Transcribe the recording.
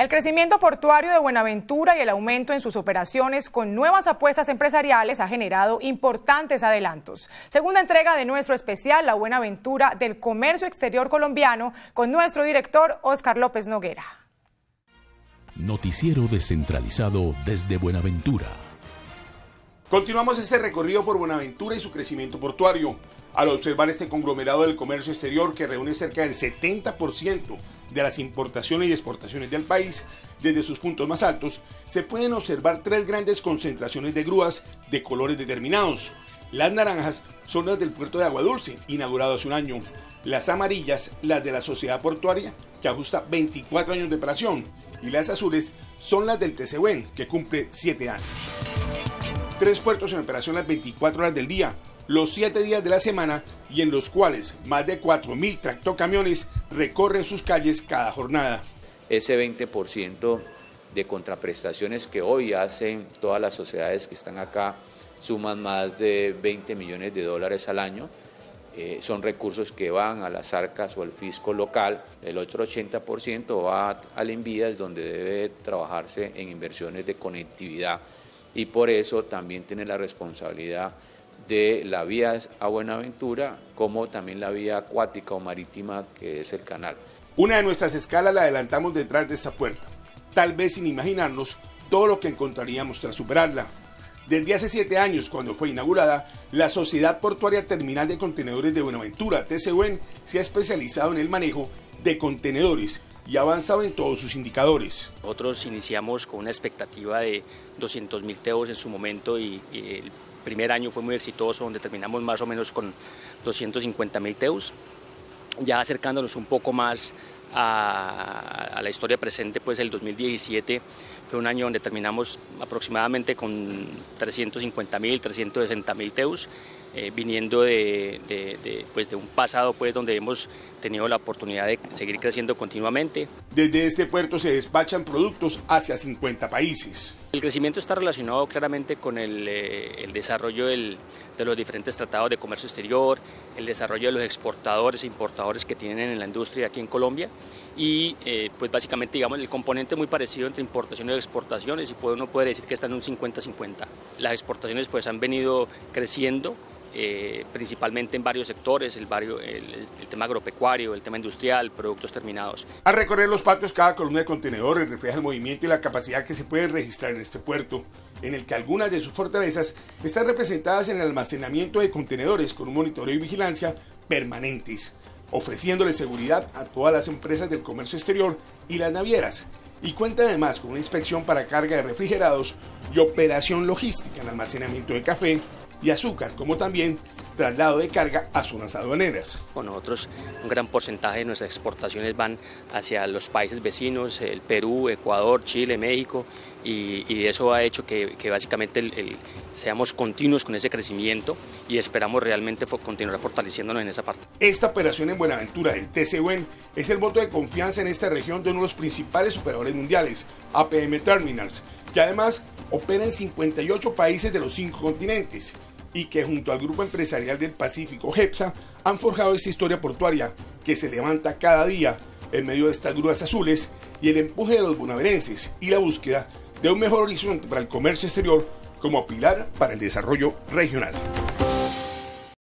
El crecimiento portuario de Buenaventura y el aumento en sus operaciones con nuevas apuestas empresariales ha generado importantes adelantos. Segunda entrega de nuestro especial La Buenaventura del Comercio Exterior Colombiano con nuestro director Oscar López Noguera. Noticiero descentralizado desde Buenaventura. Continuamos este recorrido por Buenaventura y su crecimiento portuario. Al observar este conglomerado del comercio exterior que reúne cerca del 70% de las importaciones y exportaciones del país, desde sus puntos más altos, se pueden observar tres grandes concentraciones de grúas de colores determinados. Las naranjas son las del puerto de Agua Dulce, inaugurado hace un año. Las amarillas, las de la sociedad portuaria, que ajusta 24 años de operación. Y las azules son las del TCUEN, que cumple 7 años. Tres puertos en operación las 24 horas del día, los 7 días de la semana y en los cuales más de 4.000 tractocamiones recorren sus calles cada jornada. Ese 20% de contraprestaciones que hoy hacen todas las sociedades que están acá suman más de 20 millones de dólares al año. Eh, son recursos que van a las arcas o al fisco local. El otro 80% va al Envías, donde debe trabajarse en inversiones de conectividad. Y por eso también tiene la responsabilidad de la vía a Buenaventura, como también la vía acuática o marítima que es el canal. Una de nuestras escalas la adelantamos detrás de esta puerta, tal vez sin imaginarnos todo lo que encontraríamos tras superarla. Desde hace siete años, cuando fue inaugurada, la Sociedad Portuaria Terminal de Contenedores de Buenaventura, TCUN, se ha especializado en el manejo de contenedores y ha avanzado en todos sus indicadores. Nosotros iniciamos con una expectativa de 200 mil teos en su momento y, el primer año fue muy exitoso, donde terminamos más o menos con 250 mil teus. Ya acercándonos un poco más a, a, la historia presente, pues el 2017 fue un año donde terminamos aproximadamente con 350 mil, 360 mil teus, eh, viniendo de, de, pues de un pasado pues donde hemos tenido la oportunidad de seguir creciendo continuamente. Desde este puerto se despachan productos hacia 50 países. El crecimiento está relacionado claramente con el, eh, el desarrollo del, de los diferentes tratados de comercio exterior, el desarrollo de los exportadores e importadores que tienen en la industria aquí en Colombia y eh, pues básicamente digamos el componente muy parecido entre importaciones y exportaciones y uno puede decir que está en un 50-50. Las exportaciones pues han venido creciendo eh, principalmente en varios sectores, el, tema agropecuario, el tema industrial, productos terminados. Al recorrer los patios, cada columna de contenedores refleja el movimiento y la capacidad que se puede registrar en este puerto, en el que algunas de sus fortalezas están representadas en el almacenamiento de contenedores con un monitoreo y vigilancia permanentes, ofreciéndole seguridad a todas las empresas del comercio exterior y las navieras, y cuenta además con una inspección para carga de refrigerados y operación logística en almacenamiento de café, y azúcar, como también traslado de carga a zonas aduaneras. Con nosotros un gran porcentaje de nuestras exportaciones van hacia los países vecinos, el Perú, Ecuador, Chile, México, y, eso ha hecho que, básicamente seamos continuos con ese crecimiento y esperamos realmente continuar fortaleciéndonos en esa parte. Esta operación en Buenaventura del TCUN es el voto de confianza en esta región de uno de los principales operadores mundiales, APM Terminals, que además opera en 58 países de los cinco continentes y que junto al Grupo Empresarial del Pacífico, GEPSA, han forjado esta historia portuaria que se levanta cada día en medio de estas grúas azules y el empuje de los bonaverenses y la búsqueda de un mejor horizonte para el comercio exterior como pilar para el desarrollo regional.